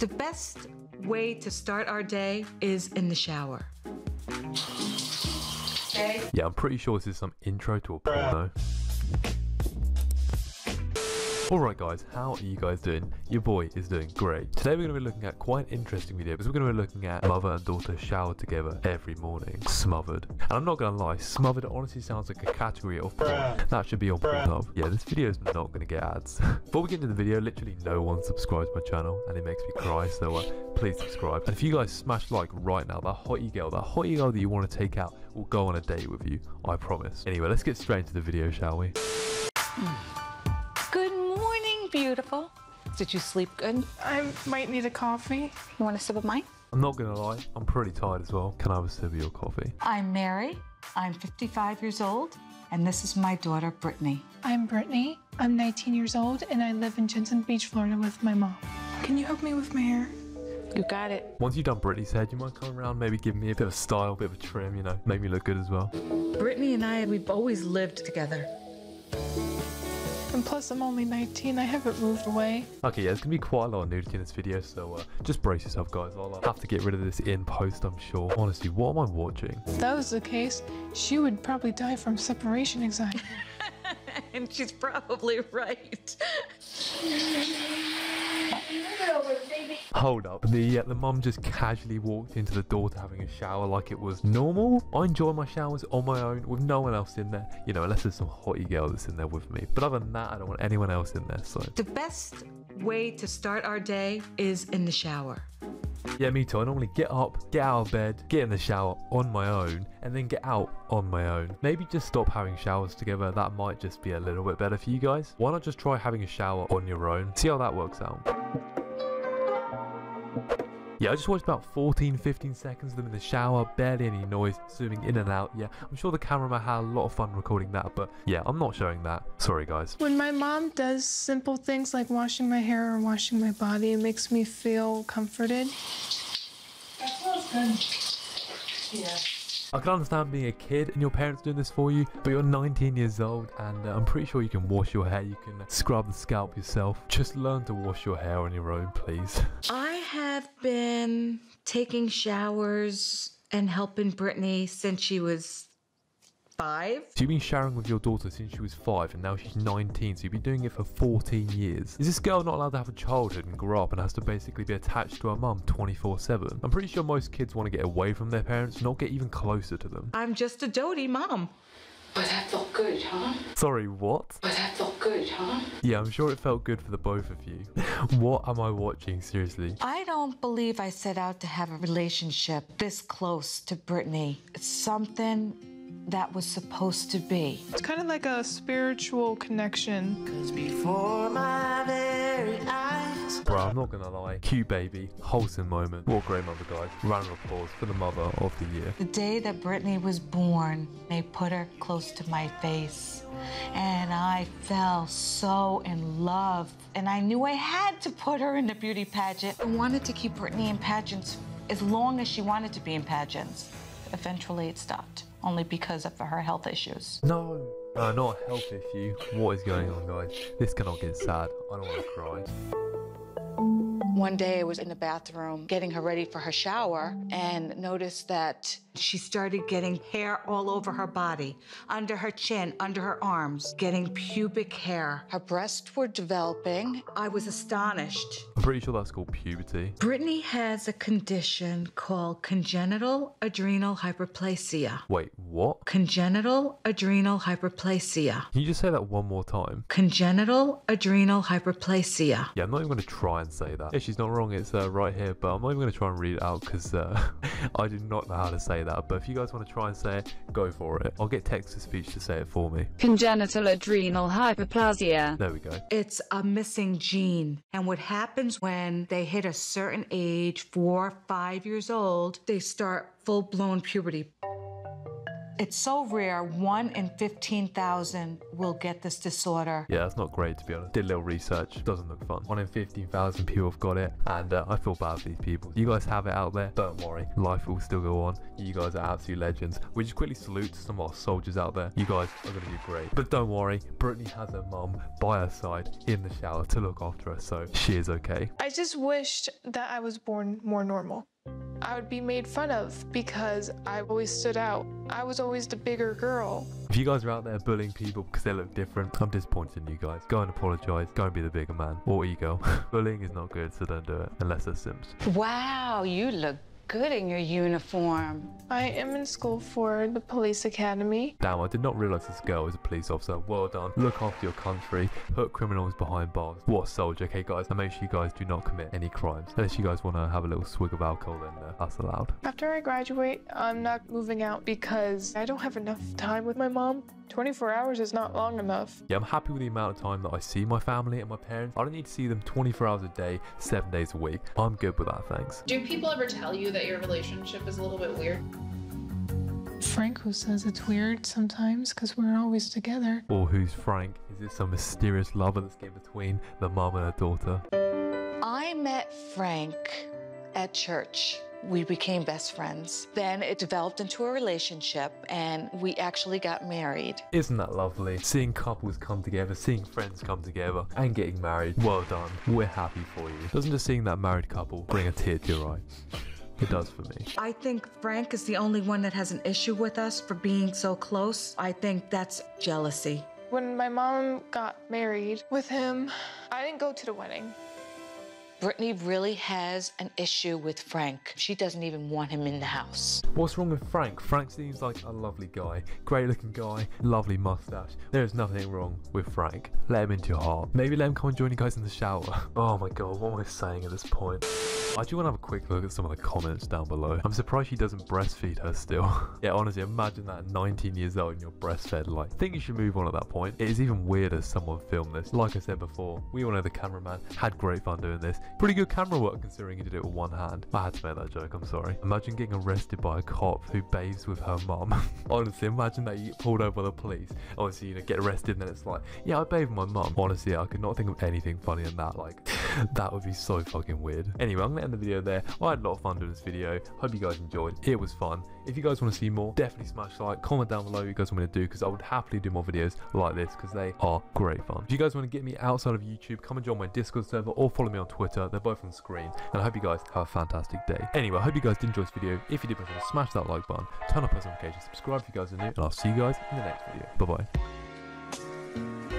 The best way to start our day is in the shower. Okay? Yeah, I'm pretty sure this is some intro to a porno. Alright guys, how are you guys doing? Your boy is doing great. Today we're going to be looking at quite an interesting video because we're going to be looking at mother and daughter shower together every morning. Smothered. And I'm not going to lie, smothered honestly sounds like a category of porn. That should be on Pornhub. Yeah, this video is not going to get ads. Before we get into the video, literally no one subscribes to my channel and it makes me cry, so uh, please subscribe. And if you guys smash like right now, that hottie girl, that hottie girl that you want to take out will go on a date with you. I promise. Anyway, let's get straight into the video, shall we? Good morning, beautiful. Did you sleep good? I might need a coffee. You want a sip of mine? I'm not going to lie, I'm pretty tired as well. Can I have a sip of your coffee? I'm Mary. I'm 55 years old, and this is my daughter, Brittani. I'm Brittani. I'm 19 years old and I live in Jensen Beach, Florida with my mom. Can you help me with my hair? You got it. Once you've done Brittani's head, you might come around, maybe give me a bit of style, a bit of a trim, you know, make me look good as well. Brittani and I, we've always lived together. And plus, I'm only 19. I haven't moved away. Okay, yeah, there's gonna be quite a lot of nudity in this video, so uh, just brace yourself, guys. I'll uh, have to get rid of this in post, I'm sure. Honestly, what am I watching? If that was the case, she would probably die from separation anxiety. And she's probably right. Hold up, the uh, the mum just casually walked into the to having a shower like it was normal. I enjoy my showers on my own with no one else in there, you know, unless there's some hottie girl that's in there with me. But other than that, I don't want anyone else in there. So The best way to start our day is in the shower. Yeah, me too. I normally get up, get out of bed, get in the shower on my own, and then get out on my own. Maybe just stop having showers together. That might just be a little bit better for you guys. Why not just try having a shower on your own? See how that works out. Yeah, I just watched about 14, 15 seconds of them in the shower, barely any noise, zooming in and out. Yeah, I'm sure the cameraman had a lot of fun recording that, but yeah, I'm not showing that. Sorry, guys. when my mom does simple things like washing my hair or washing my body, it makes me feel comforted. I can understand being a kid and your parents doing this for you, but you're 19 years old and uh, I'm pretty sure you can wash your hair, you can scrub the scalp yourself. Just learn to wash your hair on your own, please. I have been taking showers and helping Brittani since she was five. So you've been showering with your daughter since she was 5 and now she's 19, so you've been doing it for 14 years. Is this girl not allowed to have a childhood and grow up and has to basically be attached to her mum 24-7? I'm pretty sure most kids want to get away from their parents, not get even closer to them. I'm just a doty mom. But that felt good, huh? Sorry, what? But that felt good, huh? Yeah, I'm sure it felt good for the both of you. what am I watching, seriously? I don't believe I set out to have a relationship this close to Brittani. It's something that was supposed to be. It's kind of like a spiritual connection. Cause Before my very eyes. Bro, I'm not gonna lie. Cute baby, wholesome moment. What a great mother, guys. Round of applause for the mother of the year. The day that Brittani was born, they put her close to my face. And I fell so in love. And I knew I had to put her in the beauty pageant. I wanted to keep Brittani in pageants as long as she wanted to be in pageants. Eventually, it stopped, only because of her health issues. No, no, not a health issue. What is going on, guys? This cannot get sad. I don't want to cry. One day I was in the bathroom getting her ready for her shower and noticed that she started getting hair all over her body, under her chin, under her arms, getting pubic hair. Her breasts were developing. I was astonished. I'm pretty sure that's called puberty. Brittani has a condition called congenital adrenal hyperplasia. Wait, what? Congenital adrenal hyperplasia. Can you just say that one more time? Congenital adrenal hyperplasia. Yeah, I'm not even going to try and say that. Yeah, she's not wrong. It's uh, right here, but I'm not even going to try and read it out because uh, I do not know how to say that. But if you guys want to try and say it, go for it. I'll get text to speech to say it for me. Congenital adrenal hyperplasia. There we go. It's a missing gene. And what happens when they hit a certain age, four, five years old, they start full blown puberty. It's so rare, one in 15,000 will get this disorder. Yeah, that's not great to be honest. Did a little research, doesn't look fun. One in 15,000 people have got it, and uh, I feel bad for these people. You guys have it out there, don't worry, life will still go on. You guys are absolute legends. We just quickly salute to some of our soldiers out there. You guys are going to do great. But don't worry, Brittani has her mum by her side in the shower to look after her, so she is okay. I just wished that I was born more normal. I would be made fun of because I always stood out. I was always the bigger girl. If you guys are out there bullying people because they look different, I'm disappointed in you guys. Go and apologise. Go and be the bigger man or ego. Bullying is not good, so don't do it unless they're Sims. Wow, you look good in your uniform. I am in school for the police academy. Damn, I did not realise this girl was a police officer. Well done. Look after your country. Put criminals behind bars. What a soldier. Okay, guys, and make sure you guys do not commit any crimes. Unless you guys want to have a little swig of alcohol, then uh, that's allowed. After I graduate, I'm not moving out because I don't have enough time with my mom. 24 hours is not long enough. Yeah, I'm happy with the amount of time that I see my family and my parents. I don't need to see them 24 hours a day, seven days a week. I'm good with that, thanks. Do people ever tell you that your relationship is a little bit weird? Frank who says it's weird sometimes because we're always together. Or who's Frank? Is it some mysterious lover that's getting between the mom and her daughter? I met Frank at church. We became best friends. Then it developed into a relationship and we actually got married. Isn't that lovely? Seeing couples come together, seeing friends come together, and getting married. Well done. We're happy for you. Doesn't just seeing that married couple bring a tear to your eye? It does for me. I think Frank is the only one that has an issue with us for being so close. I think that's jealousy. When my mom got married with him, I didn't go to the wedding. Brittani really has an issue with Frank. She doesn't even want him in the house. What's wrong with Frank? Frank seems like a lovely guy, great looking guy, lovely mustache. There is nothing wrong with Frank. Let him into your heart. Maybe let him come and join you guys in the shower. Oh my god, what am I saying at this point? I do want to have a quick look at some of the comments down below. I'm surprised she doesn't breastfeed her still. yeah, honestly, imagine that 19 years old and you're breastfed. Like, I think you should move on at that point. It is even weirder someone filmed this. Like I said before, we all know the cameraman had great fun doing this. Pretty good camera work considering he did it with one hand. I had to make that joke, I'm sorry. Imagine getting arrested by a cop who bathes with her mum. honestly, imagine that you get pulled over by the police. Obviously, you know, get arrested and then it's like, yeah, I bathe my mum. Honestly, I could not think of anything funnier than that. Like, that would be so fucking weird. Anyway, I'm gonna end the video there. I had a lot of fun doing this video. Hope you guys enjoyed. It was fun. If you guys want to see more, definitely smash like, comment down below what you guys want me to do because I would happily do more videos like this because they are great fun. If you guys want to get me outside of YouTube, come and join my Discord server or follow me on Twitter. Uh, they're both on screen. And I hope you guys have a fantastic day. Anyway, I hope you guys did enjoy this video. If you did, to smash that like button, turn on post notifications, subscribe if you guys are new, and I'll see you guys in the next video. Bye bye.